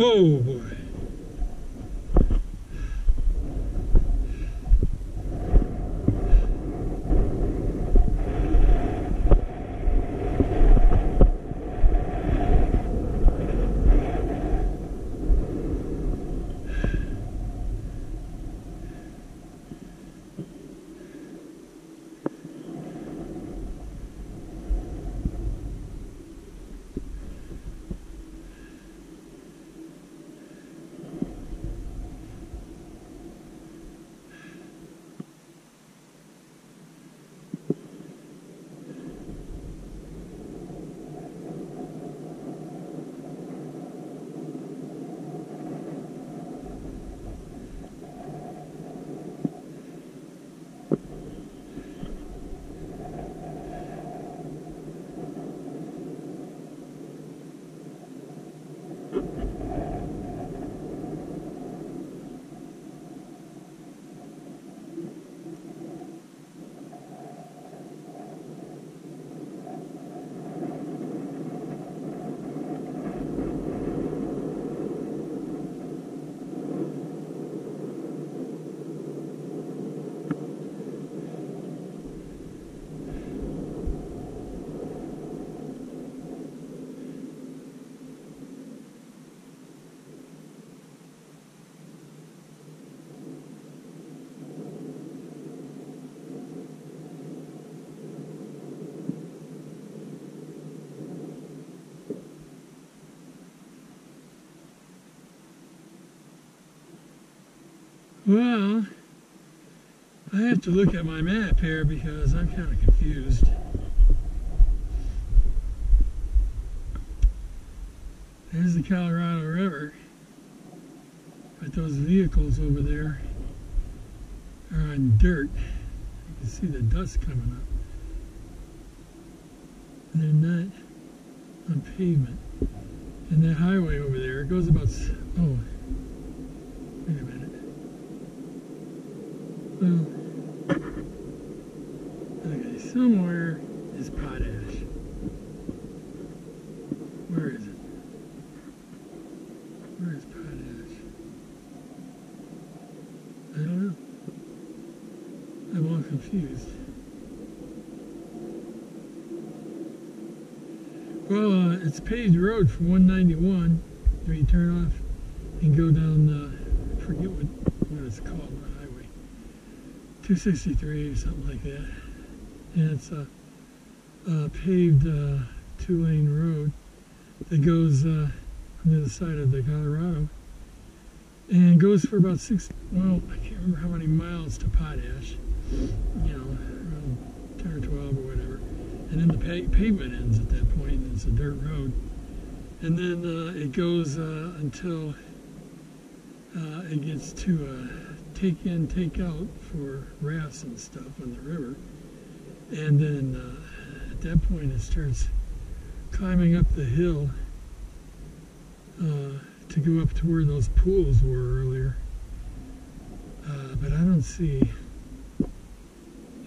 Oh Well, I have to look at my map here because I'm kind of confused. There's the Colorado River, but those vehicles over there are on dirt. You can see the dust coming up. And they're not on pavement. And that highway over there it goes about, oh, wait a minute. Well, okay, somewhere is potash. Where is it? Where is potash? I don't know. I'm all confused. Well, uh, it's a paved road from 191 where you turn off and go down, uh, I forget what, what it's called, the highway. 263 or something like that. And it's a, a paved uh, two-lane road that goes uh, on the other side of the Colorado and goes for about six, well, I can't remember how many miles to Potash, you know, around 10 or 12 or whatever. And then the pa- pavement ends at that point, and it's a dirt road. And then uh, it goes uh, until uh, it gets to uh, take in, take out for rafts and stuff on the river. And then uh, at that point, it starts climbing up the hill uh, to go up to where those pools were earlier. But I don't see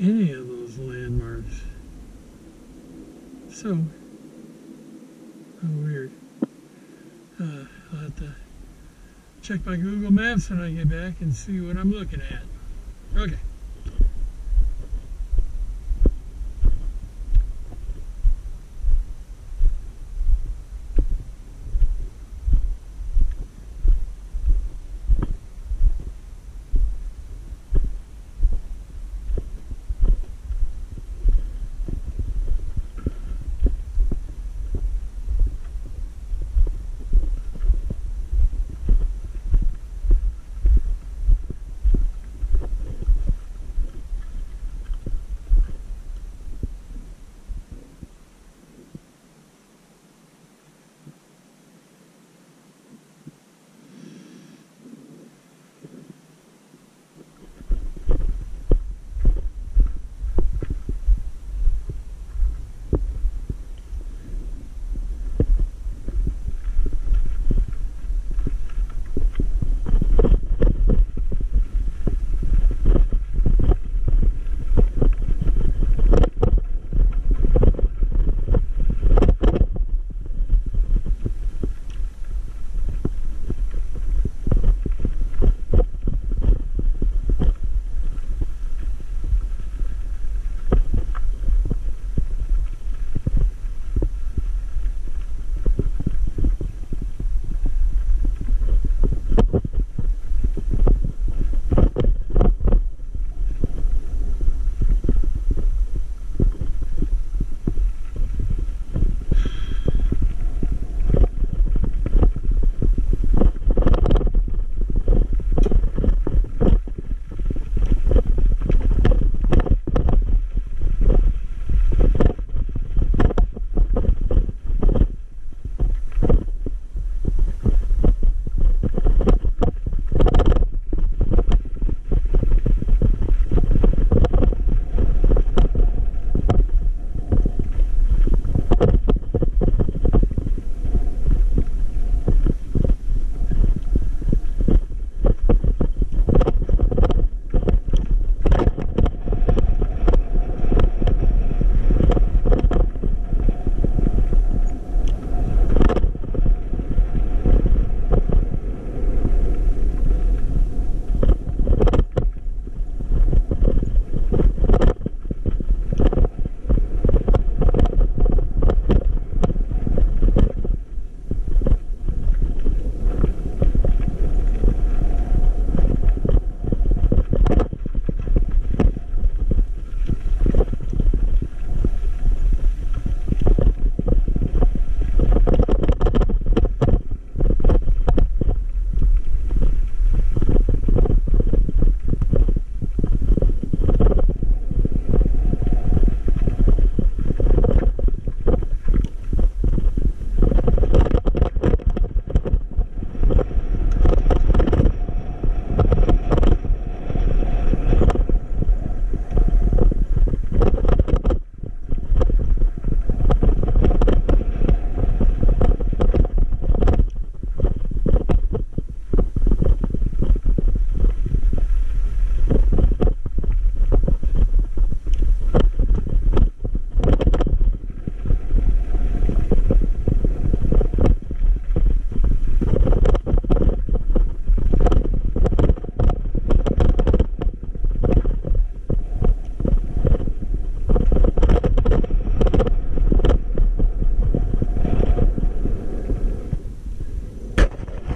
any of those landmarks. So, weird. Uh, I'll have to check my Google Maps when I get back and see what I'm looking at. Okay.